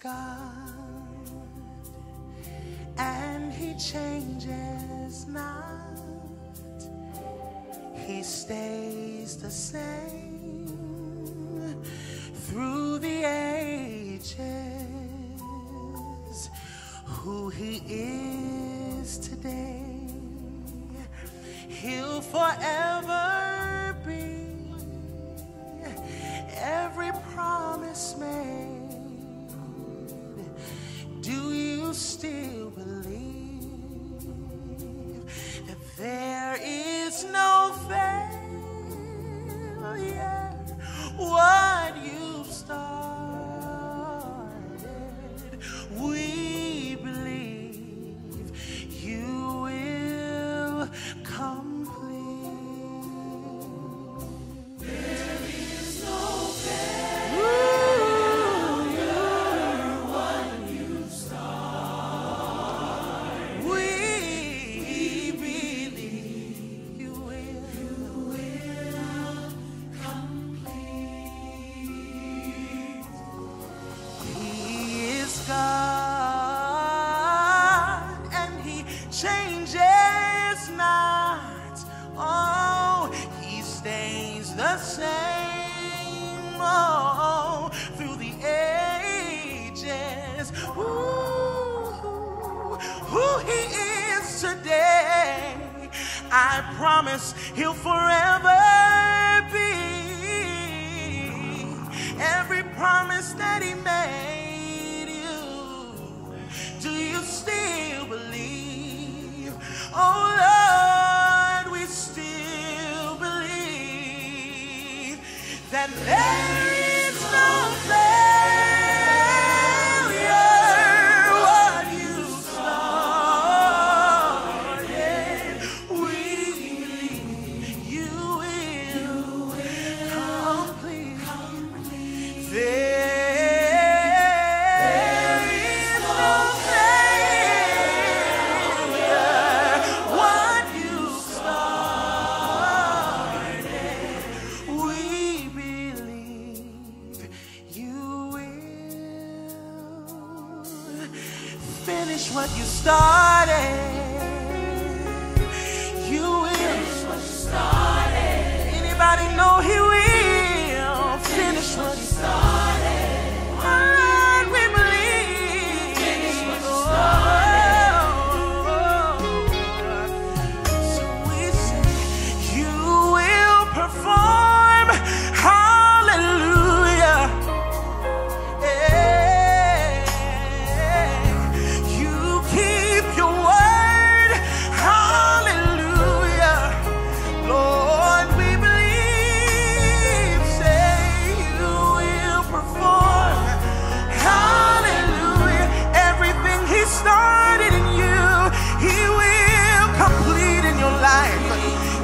God and He changes not, He stays the same through the ages. Who He is today, He'll forever. he is today, I promise he'll forever be. Every promise that he made you, do you still believe? Oh Lord, we still believe that there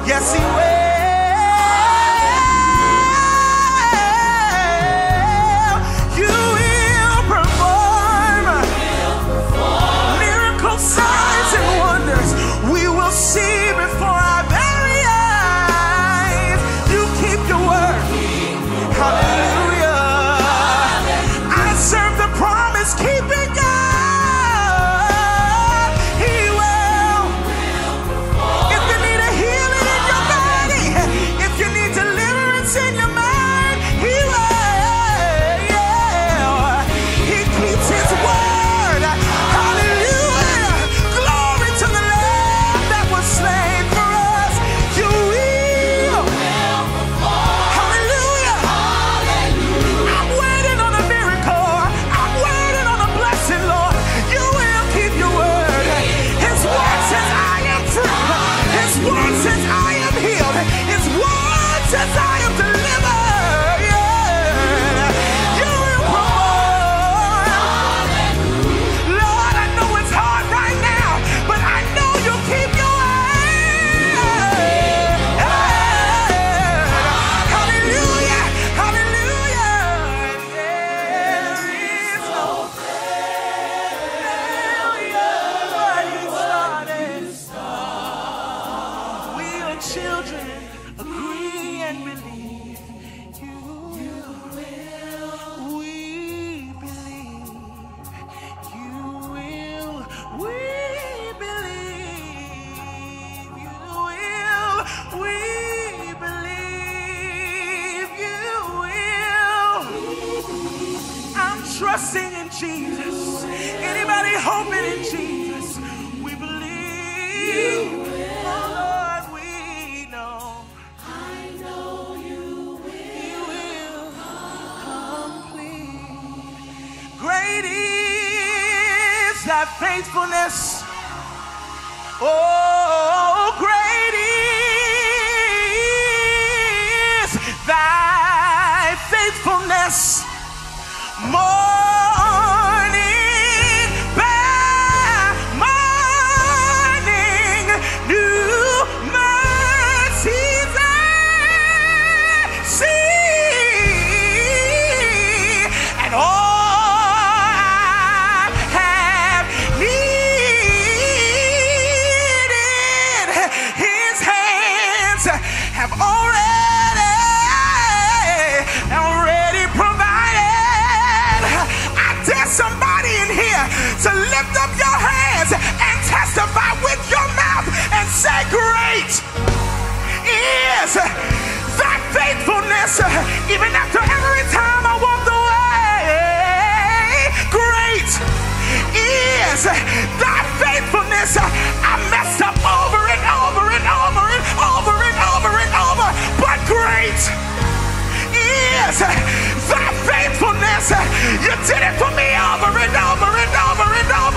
Yes, He will. trusting in Jesus? Anybody hoping in Jesus? We believe. Oh Lord, we know. I know you will. Great is thy faithfulness. Oh, great is thy faithfulness. More Great is thy faithfulness, even after every time I walked away. Great is thy faithfulness. I messed up over and over and over and over and over and over, but great is thy faithfulness. You did it for me over and over and over and over.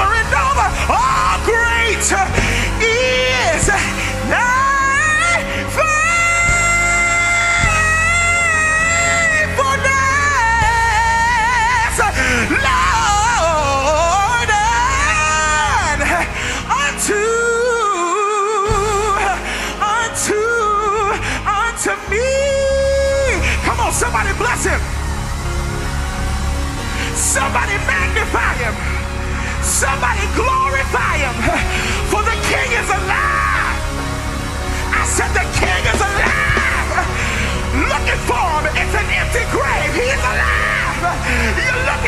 Somebody magnify him. Somebody glorify him. For the king is alive. I said the king is alive. Looking for him. It's an empty grave. He is alive. You're looking